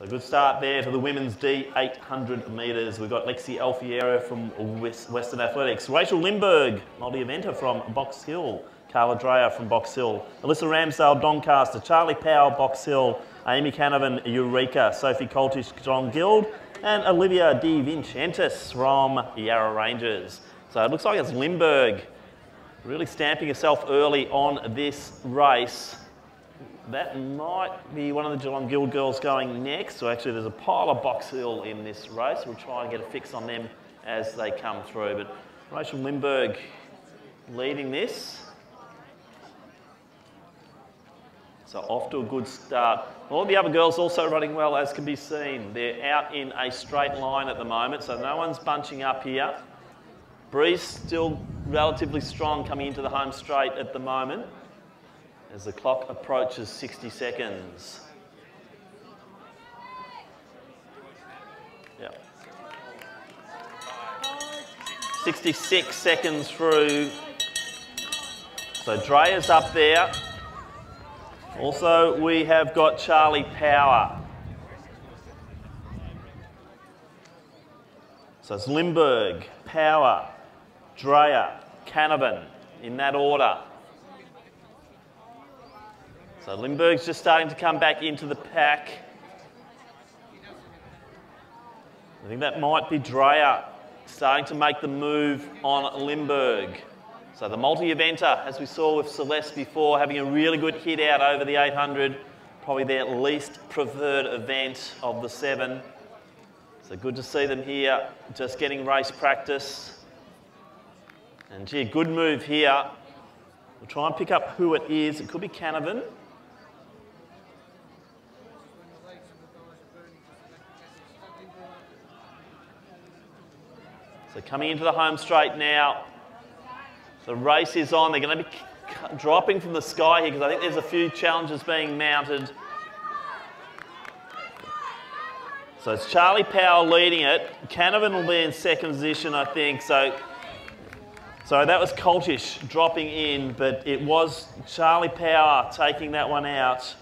So good start there for the women's D 800 metres. We've got Lexi Alfiero from West, Western Athletics, Rachel Lindberg, multi-eventer from Box Hill, Carla Dreyer from Box Hill, Alyssa Ramsdale, Doncaster, Charlie Powell, Box Hill, Amy Canavan, Eureka, Sophie Coltish, Geelong Guild, and Olivia De Vincentis from Yarra Ranges. So it looks like it's Lindberg really stamping herself early on this race. That might be one of the Geelong Guild girls going next. So actually there's a pile of Box Hill in this race. We'll try and get a fix on them as they come through. But Rachel Lindberg leading this. So off to a good start. All the other girls also running well as can be seen. They're out in a straight line at the moment, so no one's bunching up here. Breeze still relatively strong coming into the home straight at the moment as the clock approaches 60 seconds. Yep. 66 seconds through. So Dreyer's up there. Also, we have got Charlie Power. So it's Lindberg, Power, Dreyer, Canavan, in that order. So Lindberg's just starting to come back into the pack. I think that might be Dreyer starting to make the move on Lindberg. So the multi-eventer, as we saw with Celeste before, having a really good hit out over the 800, probably their least preferred event of the seven. So good to see them here, just getting race practice. And gee, good move here. We'll try and pick up who it is. It could be Canavan. So coming into the home straight now. The race is on. They're going to be dropping from the sky here because I think there's a few challenges being mounted. So it's Charlie Powell leading it. Canavan will be in second position, I think. So, so that was Coltish dropping in, but it was Charlie Power taking that one out.